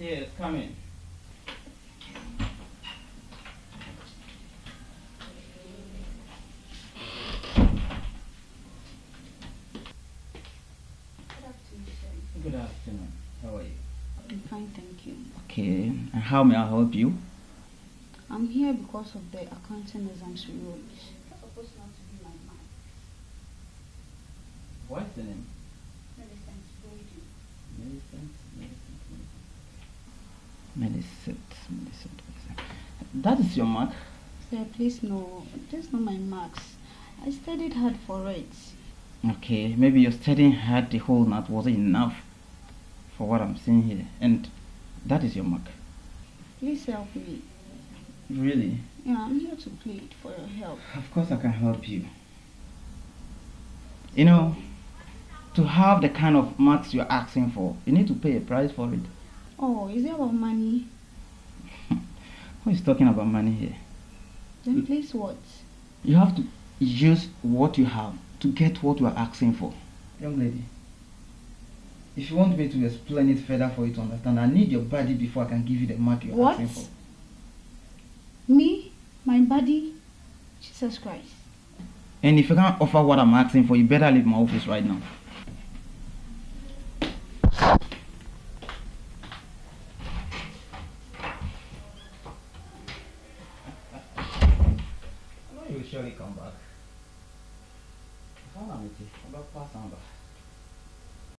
Yes, come in. Good afternoon. How are you? I'm fine, thank you. Okay, and how may I help you? I'm here because of the accounting exams we wrote. You're supposed not to be my man. What's the name? Millicent Boydu. Millicent, Millicent, Millicent. Millicent. That is your mark? Sir, please no. This is not my marks. I studied hard for it. Okay, maybe your studying hard the whole night wasn't enough for what I'm seeing here. And that is your mark. Please help me. Really? Yeah, I'm here to plead for your help. Of course I can help you. You know, to have the kind of marks you're asking for, you need to pay a price for it. Oh, is it about money? Who is talking about money here? Then please what? You have to use what you have to get what you are asking for. Young lady, if you want me to explain it further for you to understand, I need your body before I can give you the mark you're What? asking for. Me? My body? Jesus Christ. And if you can't offer what I'm asking for, you better leave my office right now. will surely come back. How long is it? About past number.